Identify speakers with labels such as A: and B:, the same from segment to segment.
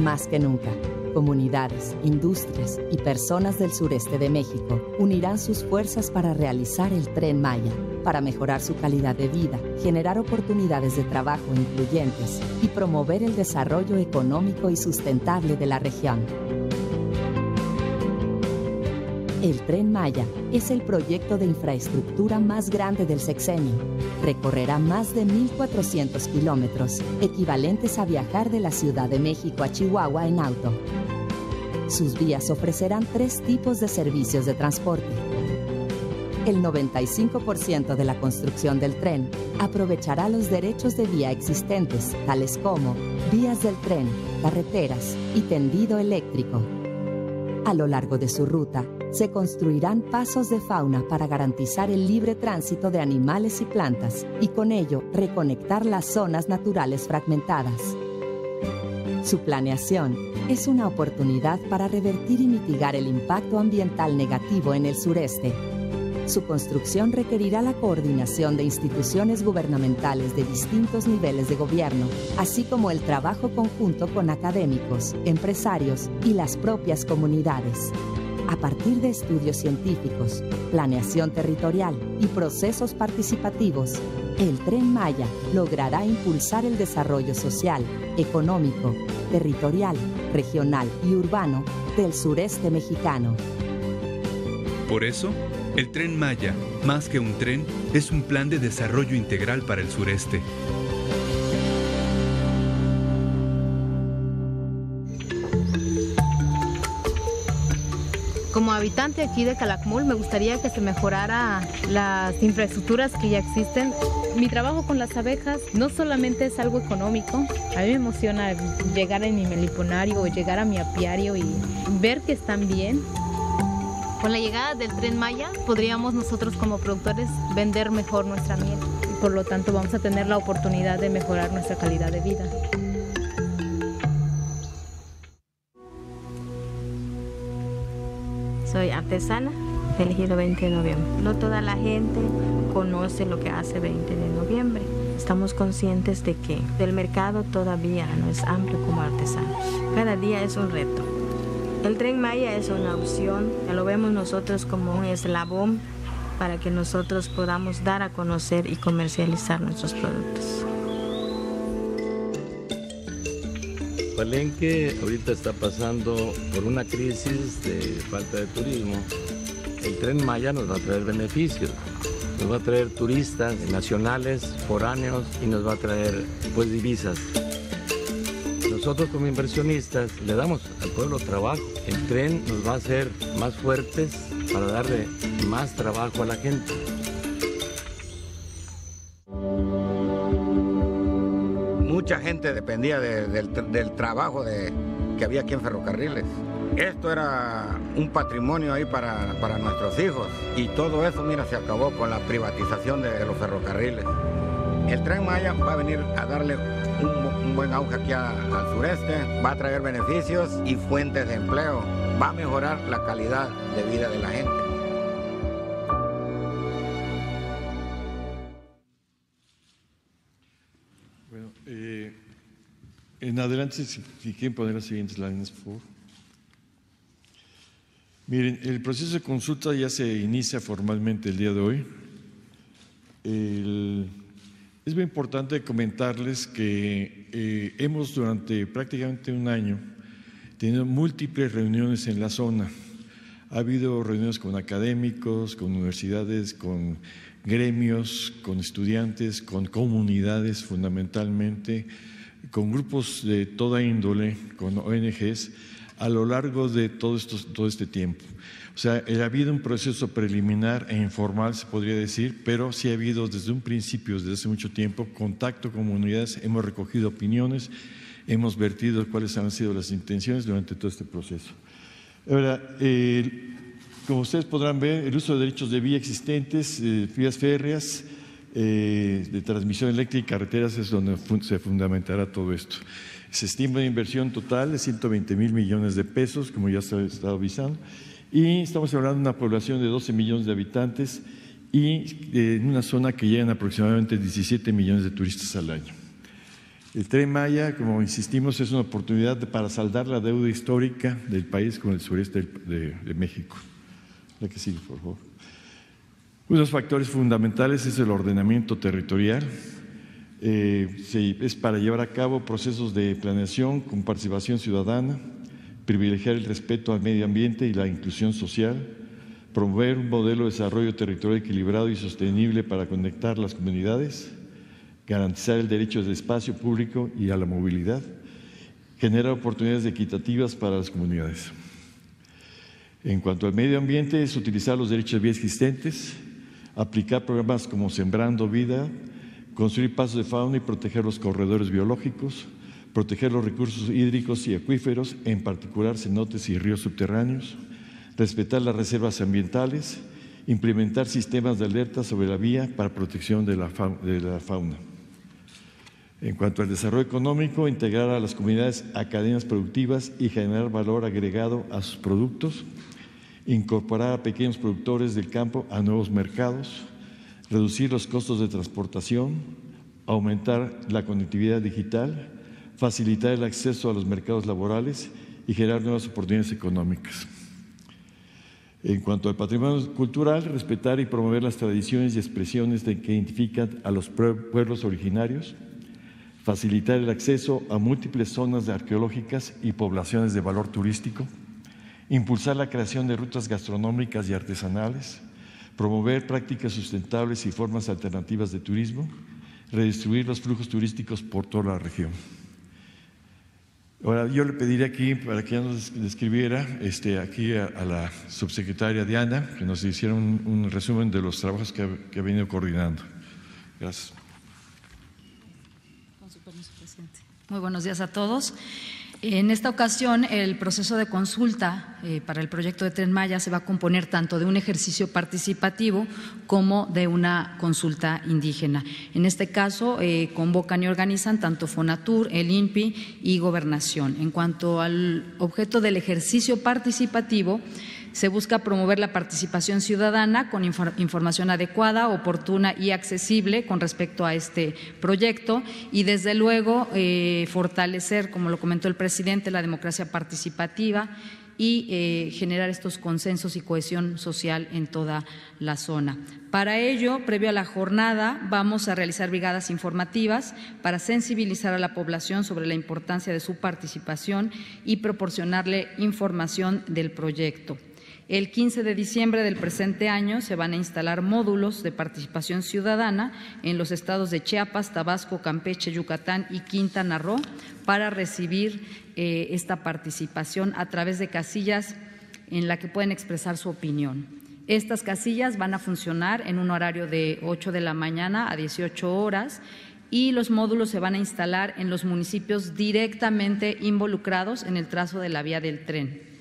A: más que nunca. Comunidades, industrias y personas del sureste de México unirán sus fuerzas para realizar el tren Maya, para mejorar su calidad de vida, generar oportunidades de trabajo incluyentes y promover el desarrollo económico y sustentable de la región. El tren Maya es el proyecto de infraestructura más grande del sexenio. Recorrerá más de 1.400 kilómetros, equivalentes a viajar de la Ciudad de México a Chihuahua en auto. Sus vías ofrecerán tres tipos de servicios de transporte. El 95% de la construcción del tren aprovechará los derechos de vía existentes, tales como vías del tren, carreteras y tendido eléctrico. A lo largo de su ruta, se construirán pasos de fauna para garantizar el libre tránsito de animales y plantas y con ello reconectar las zonas naturales fragmentadas. Su planeación es una oportunidad para revertir y mitigar el impacto ambiental negativo en el sureste. Su construcción requerirá la coordinación de instituciones gubernamentales de distintos niveles de gobierno, así como el trabajo conjunto con académicos, empresarios y las propias comunidades. A partir de estudios científicos, planeación territorial y procesos participativos, el tren Maya logrará impulsar el desarrollo social, económico, territorial, regional y urbano del sureste mexicano.
B: Por eso, el tren Maya, más que un tren, es un plan de desarrollo integral para el sureste.
C: Como habitante aquí de Calakmul me gustaría que se mejorara las infraestructuras que ya existen. Mi trabajo con las abejas no solamente es algo económico, a mí me emociona llegar a mi meliponario o llegar a mi apiario y ver que están bien. Con la llegada del tren Maya podríamos nosotros como productores vender mejor nuestra miel y por lo tanto vamos a tener la oportunidad de mejorar nuestra calidad de vida.
D: Soy artesana elegido 20 de noviembre. No toda la gente conoce lo que hace 20 de noviembre. Estamos conscientes de que el mercado todavía no es amplio como artesanos. Cada día es un reto. El tren Maya es una opción, ya lo vemos nosotros como un eslabón para que nosotros podamos dar a conocer y comercializar nuestros productos.
E: Palenque ahorita está pasando por una crisis de falta de turismo. El tren Maya nos va a traer beneficios. Nos va a traer turistas nacionales, foráneos y nos va a traer pues divisas. Nosotros como inversionistas le damos pueblo trabajo. El tren nos va a hacer más fuertes para darle más trabajo a la gente.
F: mucha gente dependía de- del, del trabajo de, que había aquí en ferrocarriles. Esto era un patrimonio ahí para, para nuestros hijos y todo eso, mira, se acabó con la privatización de los ferrocarriles. El tren Maya va a venir a darle un, buen auge aquí al sureste, va a traer beneficios y fuentes de empleo, va a mejorar la calidad de vida de la gente.
G: Bueno, eh, en adelante, si, si quieren poner las siguientes láminas, por favor. Miren, el proceso de consulta ya se inicia formalmente el día de hoy. El- es muy importante comentarles que eh, hemos durante prácticamente un año tenido múltiples reuniones en la zona. Ha habido reuniones con académicos, con universidades, con gremios, con estudiantes, con comunidades fundamentalmente, con grupos de toda índole, con ONGs, a lo largo de todo, estos- todo este tiempo. O sea, ha habido un proceso preliminar e informal, se podría decir, pero sí ha habido desde un principio, desde hace mucho tiempo, contacto con comunidades, hemos recogido opiniones, hemos vertido cuáles han sido las intenciones durante todo este proceso. Ahora, eh, como ustedes podrán ver, el uso de derechos de vía existentes, eh, vías férreas, eh, de transmisión eléctrica y carreteras es donde se fundamentará todo esto. Se estima una inversión total de 120 mil millones de pesos, como ya se ha estado avisando, y estamos hablando de una población de 12 millones de habitantes y eh, en una zona que llegan aproximadamente 17 millones de turistas al año. El tren Maya, como insistimos, es una oportunidad para saldar la deuda histórica del país con el sureste de, México. La que sigue, por favor. Unos factores fundamentales es el ordenamiento territorial. Eh, es para llevar a cabo procesos de planeación con participación ciudadana, privilegiar el respeto al medio ambiente y la inclusión social, promover un modelo de desarrollo territorial equilibrado y sostenible para conectar las comunidades, garantizar el derecho al espacio público y a la movilidad, generar oportunidades equitativas para las comunidades. En cuanto al medio ambiente, es utilizar los derechos de vía existentes, aplicar programas como Sembrando Vida, construir pasos de fauna y proteger los corredores biológicos, proteger los recursos hídricos y acuíferos, en particular cenotes y ríos subterráneos, respetar las reservas ambientales, implementar sistemas de alerta sobre la vía para protección de la, fauna. En cuanto al desarrollo económico, integrar a las comunidades a cadenas productivas y generar valor agregado a sus productos, incorporar a pequeños productores del campo a nuevos mercados, reducir los costos de transportación, aumentar la conectividad digital, facilitar el acceso a los mercados laborales y generar nuevas oportunidades económicas. En cuanto al patrimonio cultural, respetar y promover las tradiciones y expresiones que identifican a los pueblos originarios, facilitar el acceso a múltiples zonas arqueológicas y poblaciones de valor turístico, impulsar la creación de rutas gastronómicas y artesanales, promover prácticas sustentables y formas alternativas de turismo, redistribuir los flujos turísticos por toda la región. Ahora, yo le pediría aquí, para que nos describiera, este, aquí a, la subsecretaria Diana, que nos hiciera un, resumen de los trabajos que ha, venido coordinando. Gracias.
H: Muy buenos días a todos. En esta ocasión, el proceso de consulta eh, para el proyecto de Tren Maya se va a componer tanto de un ejercicio participativo como de una consulta indígena. En este caso, eh, convocan y organizan tanto Fonatur, el INPI y Gobernación. En cuanto al objeto del ejercicio participativo, se busca promover la participación ciudadana con información adecuada, oportuna y accesible con respecto a este proyecto y, desde luego, eh, fortalecer, como lo comentó el presidente, la democracia participativa y eh, generar estos consensos y cohesión social en toda la zona. Para ello, previo a la jornada, vamos a realizar brigadas informativas para sensibilizar a la población sobre la importancia de su participación y proporcionarle información del proyecto. El 15 de diciembre del presente año se van a instalar módulos de participación ciudadana en los estados de Chiapas, Tabasco, Campeche, Yucatán y Quintana Roo para recibir eh, esta participación a través de casillas en la que pueden expresar su opinión. Estas casillas van a funcionar en un horario de 8 de la mañana a 18 horas y los módulos se van a instalar en los municipios directamente involucrados en el trazo de la vía del tren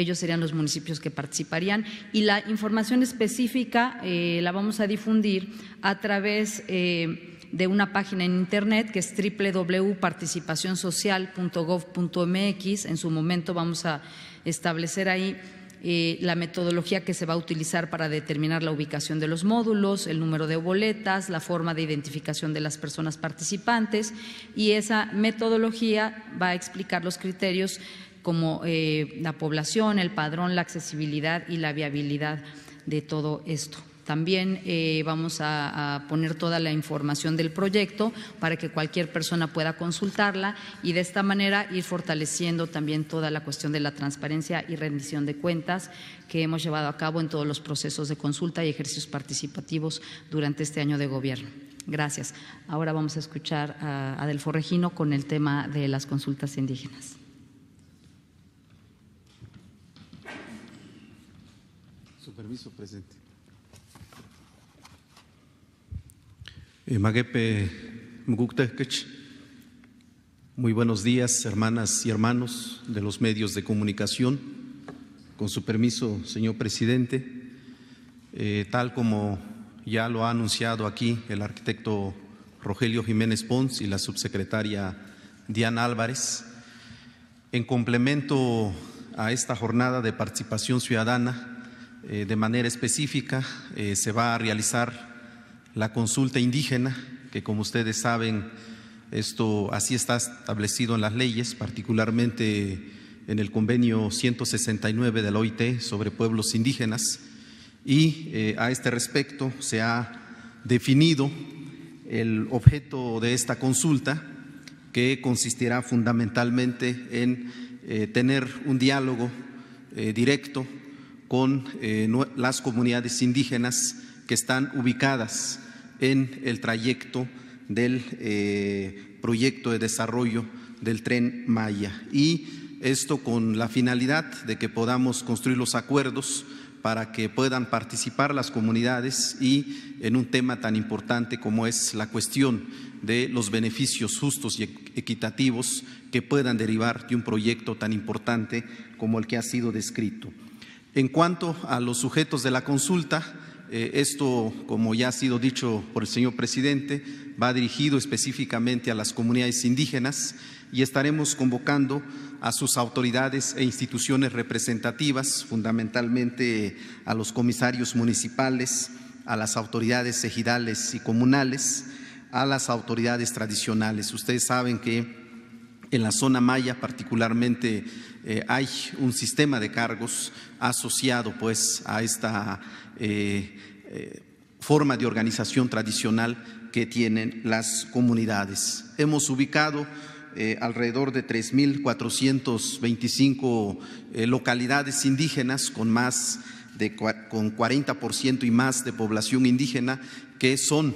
H: ellos serían los municipios que participarían y la información específica eh, la vamos a difundir a través eh, de una página en internet que es www.participacionsocial.gov.mx. En su momento vamos a establecer ahí eh, la metodología que se va a utilizar para determinar la ubicación de los módulos, el número de boletas, la forma de identificación de las personas participantes y esa metodología va a explicar los criterios como eh, la población, el padrón, la accesibilidad y la viabilidad de todo esto. También eh, vamos a, poner toda la información del proyecto para que cualquier persona pueda consultarla y de esta manera ir fortaleciendo también toda la cuestión de la transparencia y rendición de cuentas que hemos llevado a cabo en todos los procesos de consulta y ejercicios participativos durante este año de gobierno. Gracias. Ahora vamos a escuchar a Adelfo Regino con el tema de las consultas indígenas.
I: Permiso, presente. Eh, Magepe Muy buenos días, hermanas y hermanos de los medios de comunicación. Con su permiso, señor presidente, eh, tal como ya lo ha anunciado aquí el arquitecto Rogelio Jiménez Pons y la subsecretaria Diana Álvarez, en complemento a esta jornada de participación ciudadana, eh, de manera específica eh, se va a realizar la consulta indígena, que como ustedes saben Esto así está establecido en las leyes, particularmente en el convenio 169 de la OIT sobre pueblos indígenas. Y eh, a este respecto se ha definido el objeto de esta consulta, que consistirá fundamentalmente en tener un diálogo directo con las comunidades indígenas que están ubicadas en el trayecto del eh, proyecto de desarrollo del tren Maya. Y esto con la finalidad de que podamos construir los acuerdos para que puedan participar las comunidades y en un tema tan importante como es la cuestión de los beneficios justos y equitativos que puedan derivar de un proyecto tan importante como el que ha sido descrito. En cuanto a los sujetos de la consulta, eh, esto, como ya ha sido dicho por el señor presidente, va dirigido específicamente a las comunidades indígenas y estaremos convocando a sus autoridades e instituciones representativas, fundamentalmente a los comisarios municipales, a las autoridades ejidales y comunales, a las autoridades tradicionales. Ustedes saben que en la zona maya particularmente eh, hay un sistema de cargos asociado pues a esta eh, eh, forma de organización tradicional que tienen las comunidades. Hemos ubicado alrededor de 3.425 localidades indígenas con más de con 40% y más de población indígena que son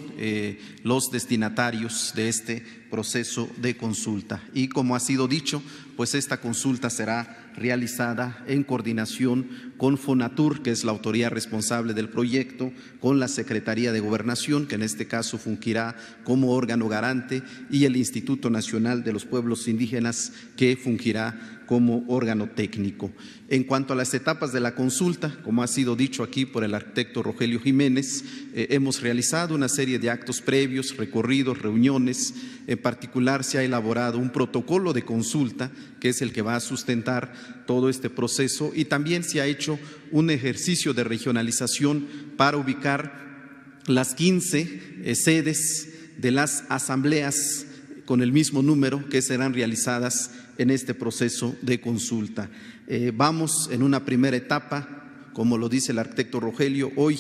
I: los destinatarios de este proceso de consulta. Y como ha sido dicho, pues esta consulta será realizada en coordinación con FONATUR, que es la autoridad responsable del proyecto, con la Secretaría de Gobernación, que en este caso fungirá como órgano garante, y el Instituto Nacional de los Pueblos Indígenas, que fungirá como órgano técnico. En cuanto a las etapas de la consulta, como ha sido dicho aquí por el arquitecto Rogelio Jiménez, eh, hemos realizado una serie de actos previos, recorridos, reuniones. En particular, se ha elaborado un protocolo de consulta, que es el que va a sustentar todo este proceso, y también se ha hecho un ejercicio de regionalización para ubicar las 15 eh, sedes de las asambleas con el mismo número que serán realizadas en este proceso de consulta. Eh, vamos en una primera etapa, como lo dice el arquitecto Rogelio, hoy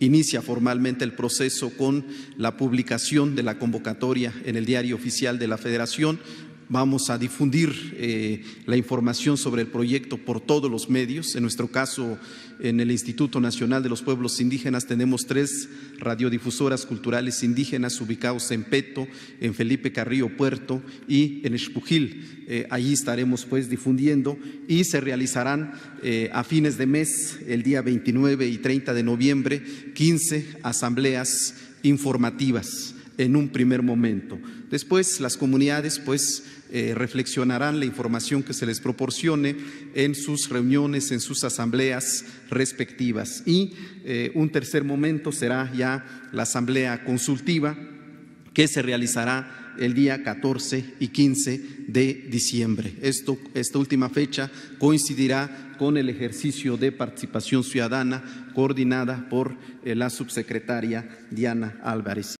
I: inicia formalmente el proceso con la publicación de la convocatoria en el diario oficial de la Federación Vamos a difundir eh, la información sobre el proyecto por todos los medios. En nuestro caso, en el Instituto Nacional de los Pueblos Indígenas tenemos tres radiodifusoras culturales indígenas ubicados en Peto, en Felipe Carrillo Puerto y en Espujil. Eh, allí estaremos pues difundiendo y se realizarán eh, a fines de mes, el día 29 y 30 de noviembre, 15 asambleas informativas en un primer momento. Después las comunidades pues eh, reflexionarán la información que se les proporcione en sus reuniones, en sus asambleas respectivas. Y eh, un tercer momento será ya la asamblea consultiva que se realizará el día 14 y 15 de diciembre. Esta última fecha coincidirá con el ejercicio de participación ciudadana coordinada por eh, la subsecretaria Diana Álvarez.